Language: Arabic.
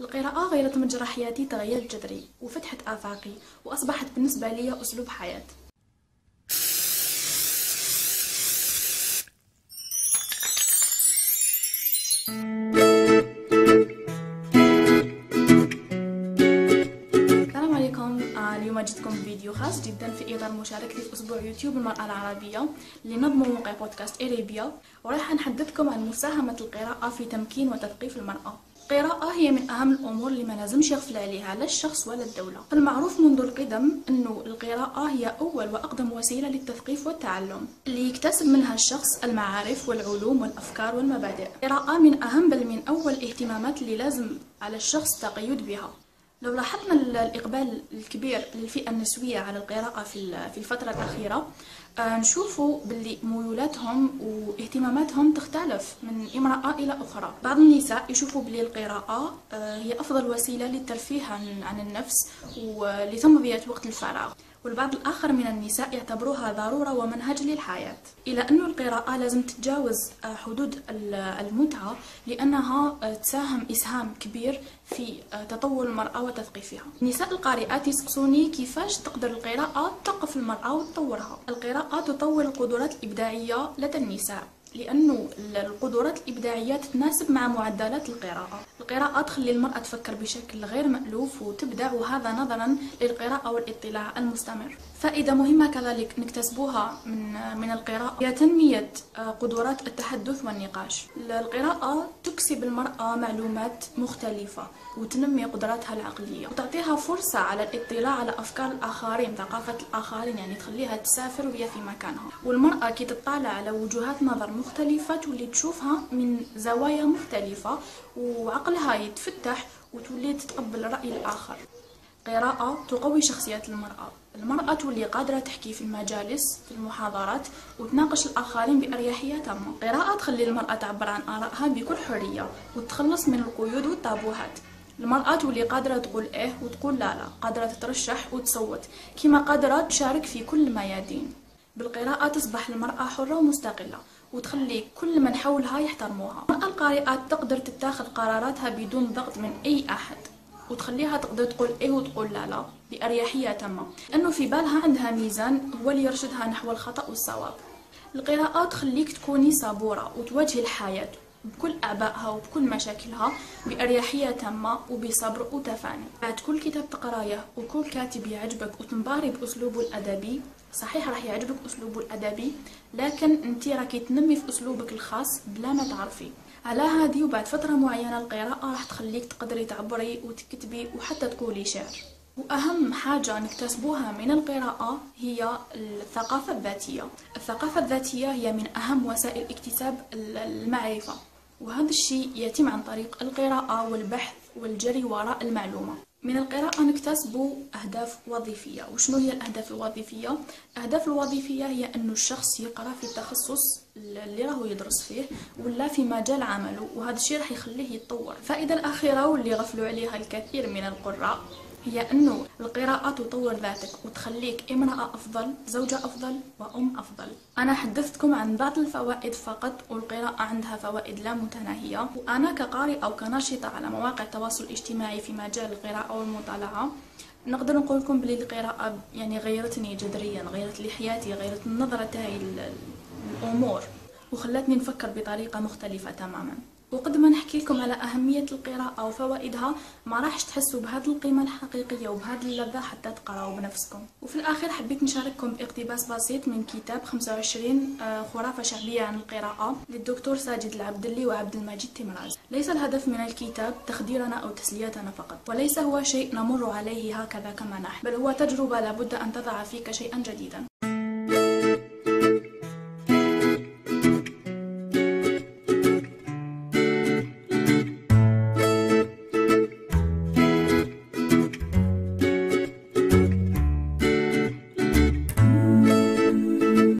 القراءة غيرت مجرى حياتي تغير جذري وفتحت آفاقي وأصبحت بالنسبة لي أسلوب حياة. السلام عليكم. آه، اليوم جدكم بفيديو خاص جدا في إطار مشاركتي في أسبوع يوتيوب المرأة العربية لنظم موقع بودكاست إريبيا وراح نحدثكم عن مساهمة القراءة في تمكين وتثقيف المرأة. القراءة هي من أهم الأمور اللي ما لازمش يغفل عليها لا الشخص ولا الدولة. المعروف منذ القدم أنه القراءة هي أول وأقدم وسيلة للتثقيف والتعلم اللي يكتسب منها الشخص المعارف والعلوم والأفكار والمبادئ. القراءة من أهم بل من أول الاهتمامات اللي لازم على الشخص تقيد بها. لو لاحظنا الإقبال الكبير للفئة النسوية على القراءة في الفترة الأخيرة نشوفوا باللي ميولاتهم واهتماماتهم تختلف من امرأة إلى أخرى. بعض النساء يشوفوا بلي القراءة آه، هي أفضل وسيلة للترفيه عن النفس ولتمضية وقت الفراغ. والبعض الآخر من النساء يعتبروها ضرورة ومنهج للحياة. إلى أن القراءة لازم تتجاوز آه، حدود المتعة لأنها آه، تساهم إسهام كبير في آه، تطور المرأة وتثقيفها. النساء القارئات يسقسوني كيفاش تقدر القراءة تقف المرأة وتطورها. القراءة تطور القدرات الإبداعية لدى النساء لأنه القدرات الإبداعية تتناسب مع معدلات القراءة. القراءة تخلي المرأة تفكر بشكل غير مألوف وتبدع وهذا نظرا للقراءة والإطلاع المستمر. فائدة مهمة كذلك نكتسبوها من من القراءة. هي تنمية آه، قدرات التحدث والنقاش. القراءة تكسب المرأة معلومات مختلفة وتنمي قدراتها العقلية. وتعطيها فرصة على الاطلاع على أفكار الآخرين ثقافة الآخرين يعني تخليها تسافر وهي في مكانها. والمرأة كي تطلع على وجهات نظر مختلفة تولي تشوفها من زوايا مختلفة وعقلها يتفتح وتولي تتقبل الرأي الآخر. قراءة تقوي شخصية المرأة. المرأة تولي قادرة تحكي في المجالس في المحاضرات وتناقش الآخرين بأريحية تامة قراءة تخلي المرأة تعبر عن آرائها بكل حرية وتخلص من القيود والتابوهات. المرأة تولي قادرة تقول إيه وتقول لا لا قادرة تترشح وتصوت كما قادرة تشارك في كل الميادين بالقراءة تصبح المرأة حرة ومستقلة وتخلي كل من حولها يحترموها. المرأة القارئة تقدر تتاخذ قراراتها بدون ضغط من أي أحد. وتخليها تقدر تقول إيه وتقول لا لا بأريحية تامة. لأنه في بالها عندها ميزان هو اللي يرشدها نحو الخطأ والصواب. القراءة تخليك تكوني صبورة وتواجهي الحياة بكل أعبائها وبكل مشاكلها بأريحية تامة وبصبر وتفاني. بعد كل كتاب تقراه وكل كاتب يعجبك وتنبهري بأسلوبه الأدبي صحيح راح يعجبك أسلوبه الأدبي لكن انت راكي تنمي في أسلوبك الخاص بلا ما تعرفي. على هذه وبعد فترة معينة القراءة راح تخليك تقدري تعبري وتكتبي وحتى تقولي شعر. وأهم حاجة نكتسبوها من القراءة هي الثقافة الذاتية. الثقافة الذاتية هي من أهم وسائل اكتساب المعرفة. وهذا الشيء يتم عن طريق القراءة والبحث والجري وراء المعلومة. من القراءة نكتسب أهداف وظيفية وشنو هي الأهداف الوظيفية؟ الأهداف الوظيفية هي أنه الشخص يقرأ في التخصص اللي راهو يدرس فيه ولا في مجال عمله وهذا الشيء راح يخليه يتطور الفائدة الأخيرة واللي غفلوا عليها الكثير من القراء هي أنه القراءة تطور ذاتك وتخليك امرأة أفضل زوجة أفضل وأم أفضل. أنا حدثتكم عن بعض الفوائد فقط والقراءة عندها فوائد لا متناهية. وأنا كقارئ أو كناشطة على مواقع التواصل الاجتماعي في مجال القراءة والمطالعة نقدر نقول لكم بلي القراءة يعني غيرتني جذريا غيرت لي حياتي غيرت النظرة تاعي الأمور وخلتني نفكر بطريقة مختلفة تماما. وقد ما نحكي لكم على أهمية القراءة وفوائدها ما راحش تحسوا بهذه القيمة الحقيقية وبهذه اللذة حتى تقراوا بنفسكم. وفي الآخر حبيت نشارككم باقتباس بسيط من كتاب 25 آه، خرافة شعبية عن القراءة للدكتور ساجد العبدلي وعبد المجيد تمراز ليس الهدف من الكتاب تخديرنا أو تسليتنا فقط وليس هو شيء نمر عليه هكذا كما نحن بل هو تجربة لابد أن تضع فيك شيئا جديدا.